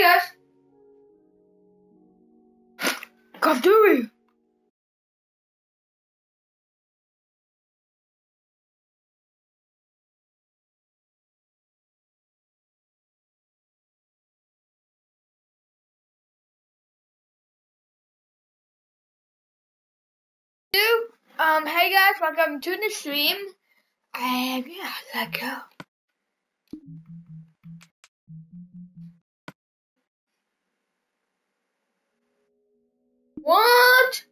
Hey guys. Kavduri. Um, hey guys, welcome to the stream. And yeah, let's go. What?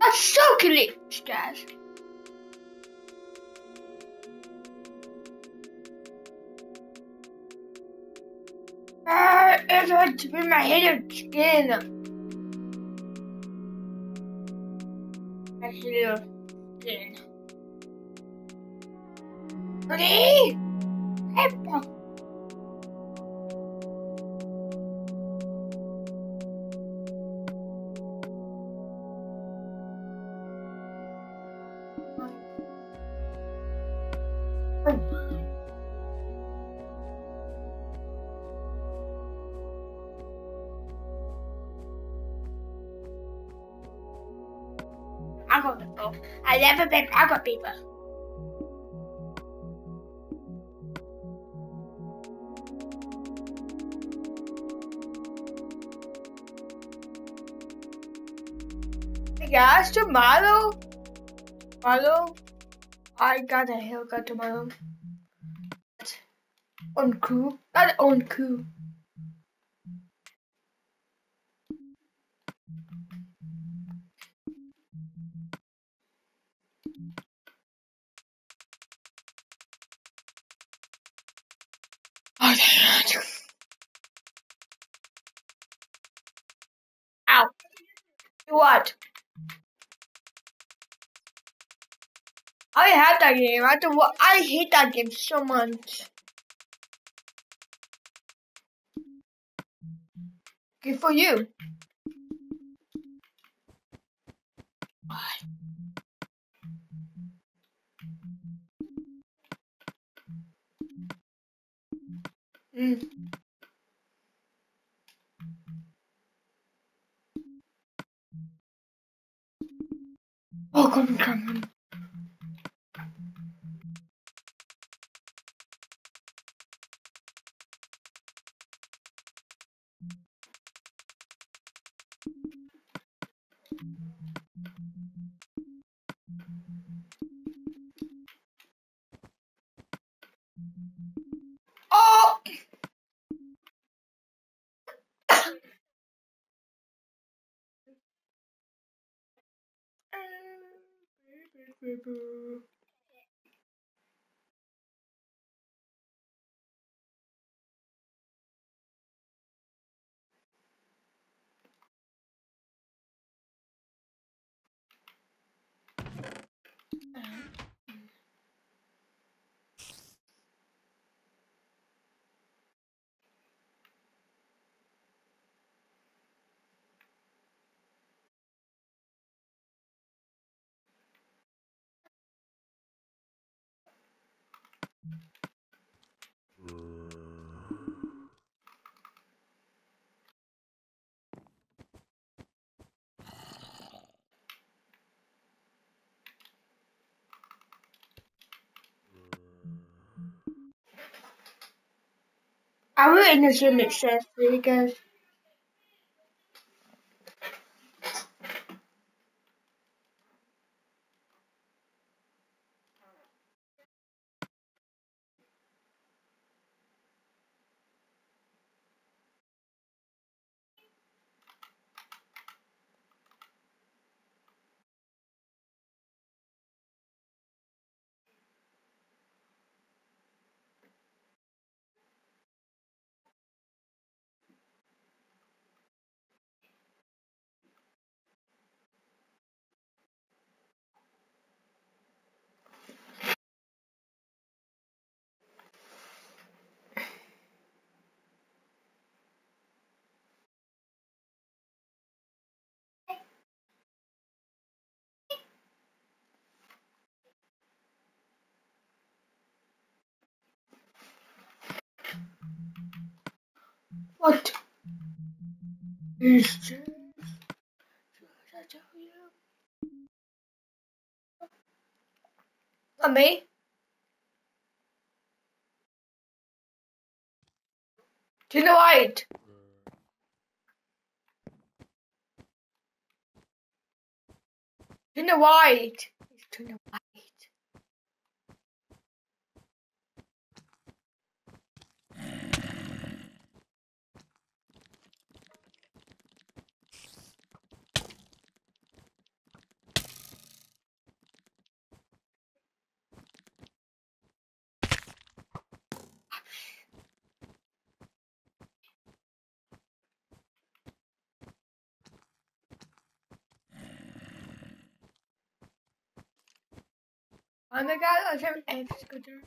That's so glitch, guys. It hurts with my head skin. Actually, skin. Ready? Hey, go. I never been Pago people. Hey guys, tomorrow, tomorrow, I got a haircut tomorrow. On crew, not on crew. What? I had that game. I, don't, I hate that game so much. Good for you. Come, um, come. Ve bu. I will in the gym it says because What is this? You? Mommy? To the right. To the right. It's to the right. Oh my god, I have an egg scooter.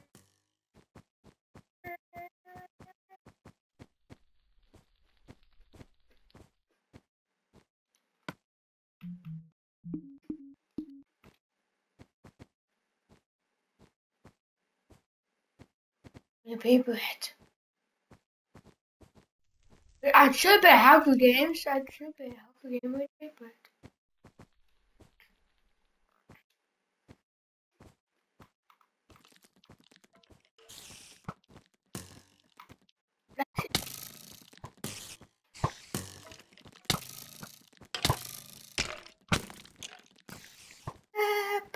The paper hit. I should be happy games. I should be happy game with paper.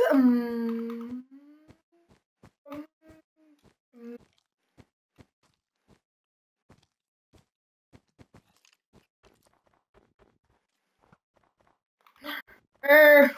Um, er,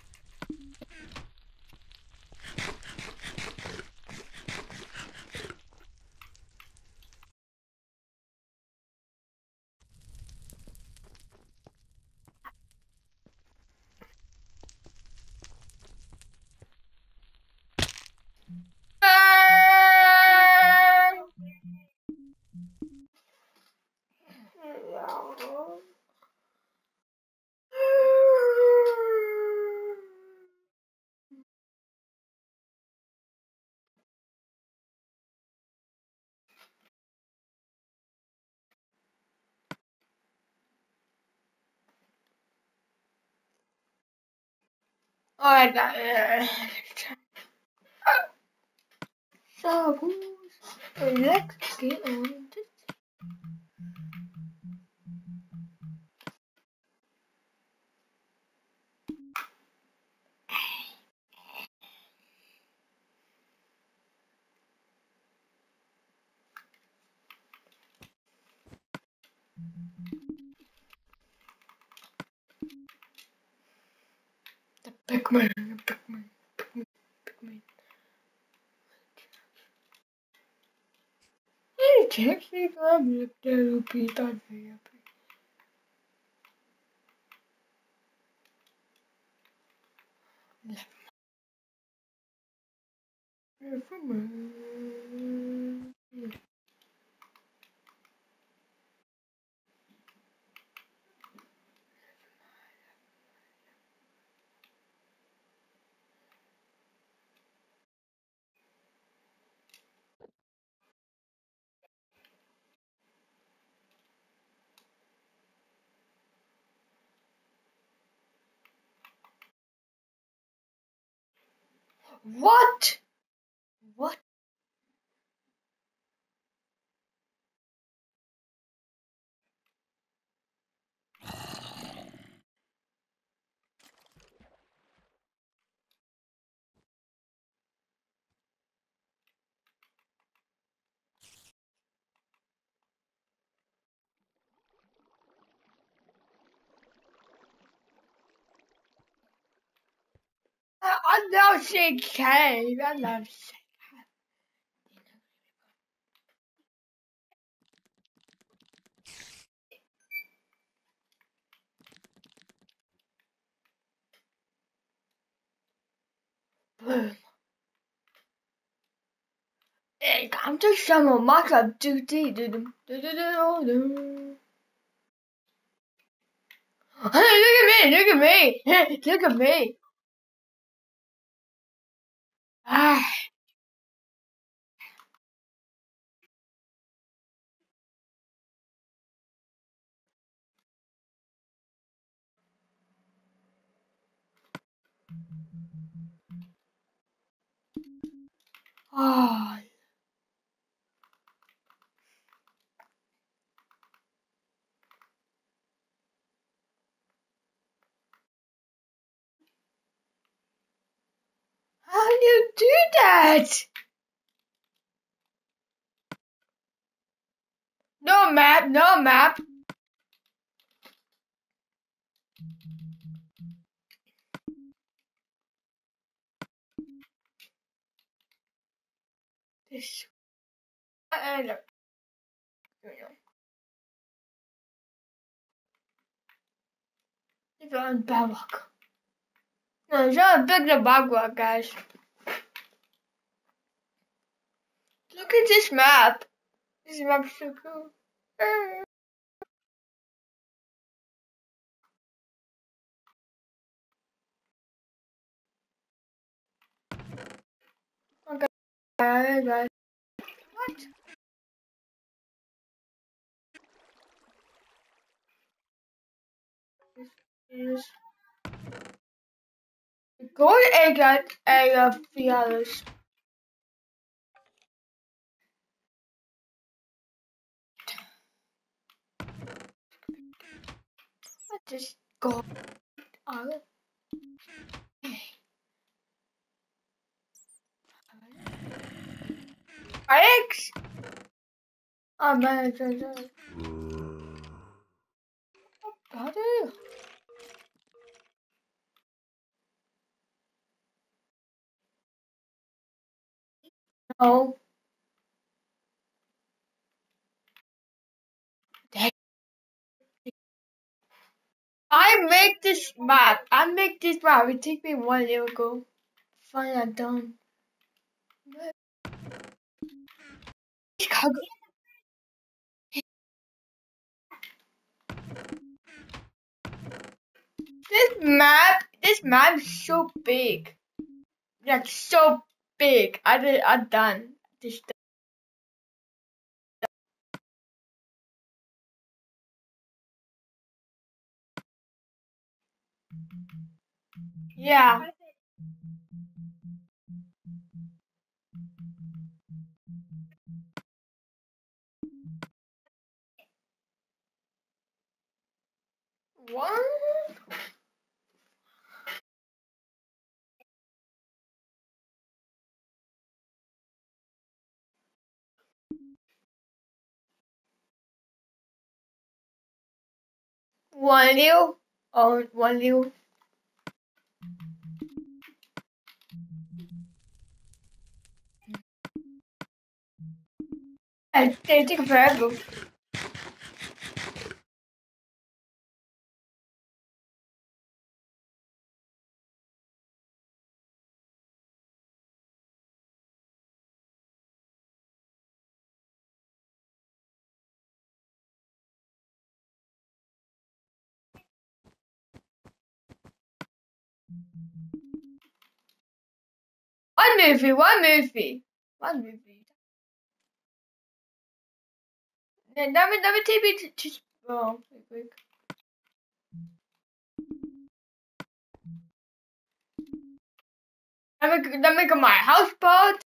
Alright, uh, so let's get on to the Pikmin, Pikmin, Pikmin. Hey, Jackson, I'm looked at a bit on me. Never What? What? Now love sick. I love sick Boom. Hey, of my club. Do do do do do do do do. Hey, look at me! Look at me! Look at me! Ah. Oh. How do you do that? No map, no map. This and If you're on bedrock. No, it's not a big bedrock, guys. Look at this map. This map's so cool. Okay, guys. What? This is gold egg at a fearless. Let's just go out. Alex! Oh it's Buddy. No. I make this map. I make this map. It took me one year ago. Finally, I'm done. Chicago. This map, this map is so big. Like so big. I did. I'm done. This. Yeah. What? One you? Oh, one you? I take forever. One movie, one movie, one movie. Let me take wait, wait. Let me let me get my house part.